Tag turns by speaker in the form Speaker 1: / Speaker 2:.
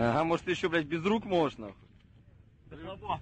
Speaker 1: Ага, может еще, блядь, без рук можешь, нахуй.
Speaker 2: Слабо.